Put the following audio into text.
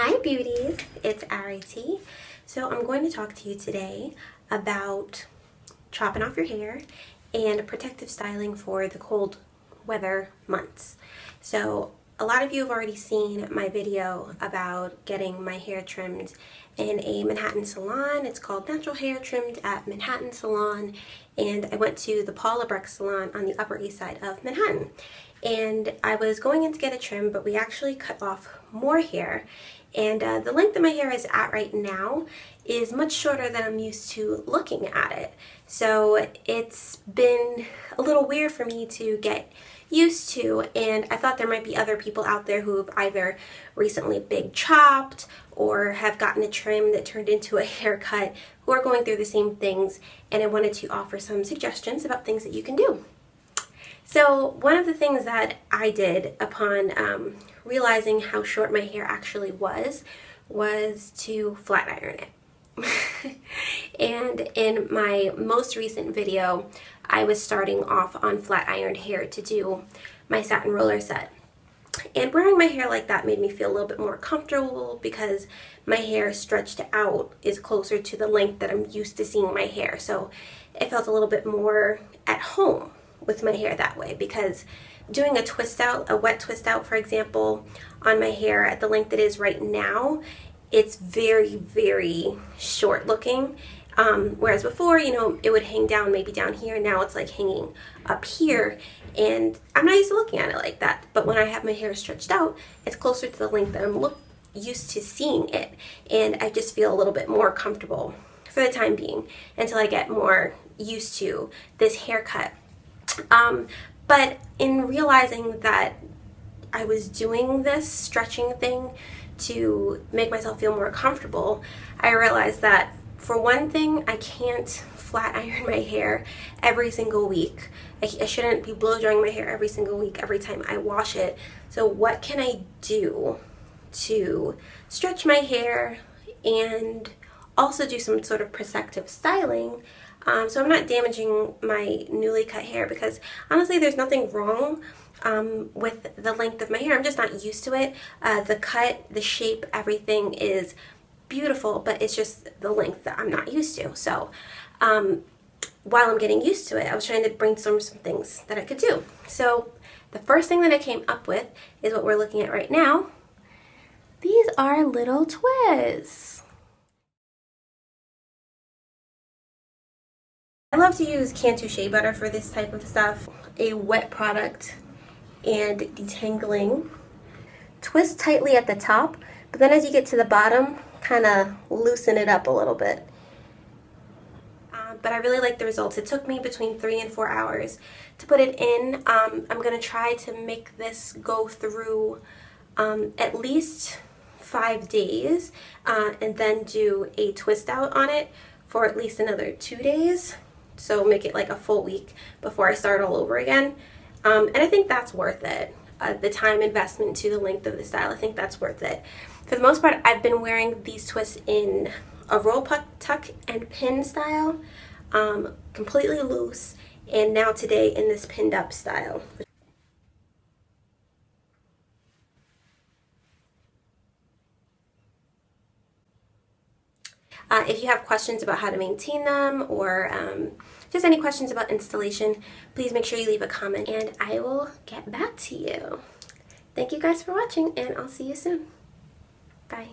Hi beauties, it's Ari T. So I'm going to talk to you today about chopping off your hair and protective styling for the cold weather months. So a lot of you have already seen my video about getting my hair trimmed in a Manhattan salon. It's called Natural Hair Trimmed at Manhattan Salon and I went to the Paul Labrecque salon on the Upper East Side of Manhattan. And I was going in to get a trim, but we actually cut off more hair and uh, the length that my hair is at right now is much shorter than I'm used to looking at it. So it's been a little weird for me to get used to and I thought there might be other people out there who've either recently big chopped or have gotten a trim that turned into a haircut who are going through the same things and I wanted to offer some suggestions about things that you can do. So one of the things that I did upon um, realizing how short my hair actually was was to flat iron it. and in my most recent video, I was starting off on flat ironed hair to do my satin roller set. And wearing my hair like that made me feel a little bit more comfortable because my hair stretched out is closer to the length that I'm used to seeing my hair. So it felt a little bit more at home with my hair that way because doing a twist out, a wet twist out for example, on my hair at the length it is right now, it's very, very short looking. Um, whereas before, you know, it would hang down maybe down here. Now it's like hanging up here. And I'm not used to looking at it like that. But when I have my hair stretched out, it's closer to the length that I'm look, used to seeing it. And I just feel a little bit more comfortable for the time being until I get more used to this haircut. Um, but in realizing that I was doing this stretching thing to make myself feel more comfortable, I realized that for one thing, I can't flat iron my hair every single week. I, I shouldn't be blow drying my hair every single week every time I wash it. So what can I do to stretch my hair and also do some sort of protective styling um, so I'm not damaging my newly cut hair because honestly there's nothing wrong um, with the length of my hair. I'm just not used to it. Uh, the cut, the shape, everything is beautiful, but it's just the length that I'm not used to. So um, while I'm getting used to it, I was trying to brainstorm some things that I could do. So the first thing that I came up with is what we're looking at right now. These are little twists. I love to use Cantu Shea Butter for this type of stuff. A wet product and detangling. Twist tightly at the top, but then as you get to the bottom, kind of loosen it up a little bit. Uh, but I really like the results. It took me between three and four hours to put it in. Um, I'm going to try to make this go through um, at least five days uh, and then do a twist out on it for at least another two days so make it like a full week before I start all over again. Um, and I think that's worth it. Uh, the time investment to the length of the style, I think that's worth it. For the most part, I've been wearing these twists in a roll puck, tuck and pin style, um, completely loose, and now today in this pinned up style. Uh, if you have questions about how to maintain them or um, just any questions about installation, please make sure you leave a comment and I will get back to you. Thank you guys for watching and I'll see you soon. Bye.